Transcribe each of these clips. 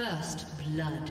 First blood.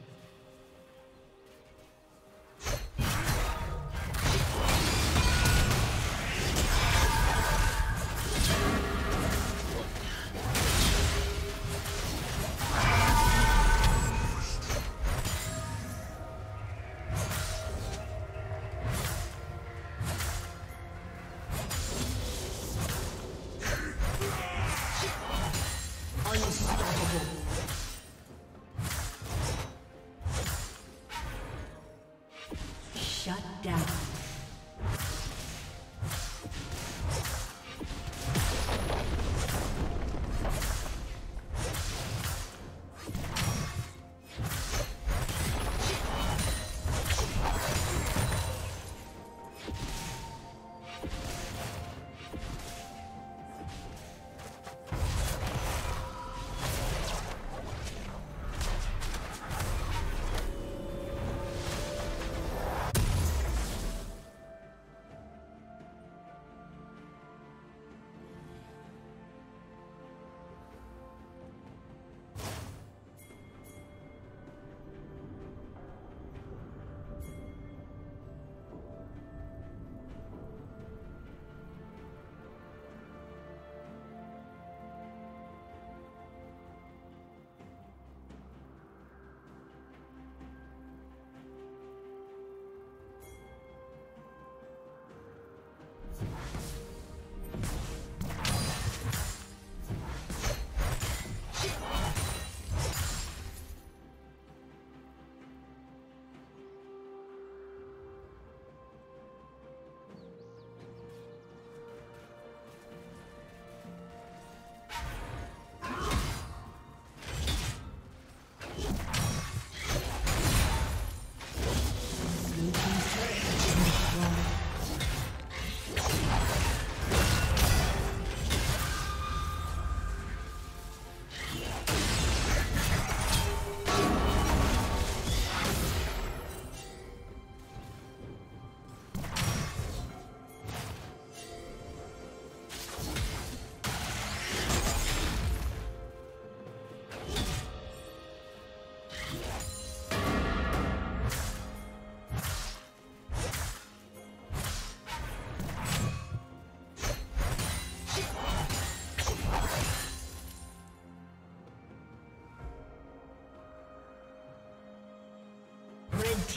Shut down.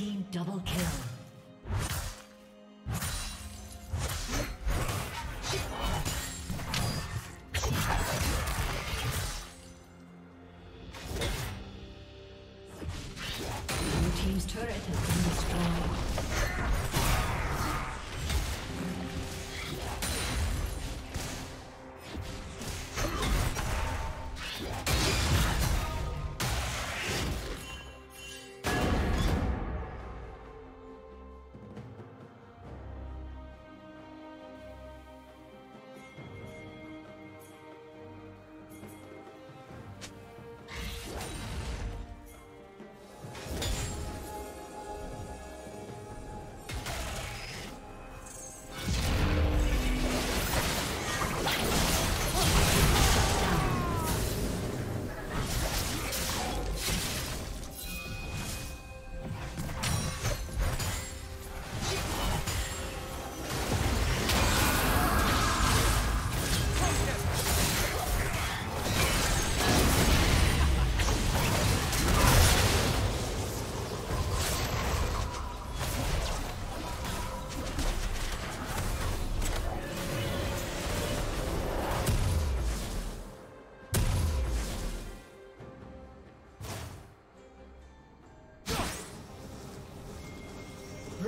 Team double kill.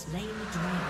Slain the dragon.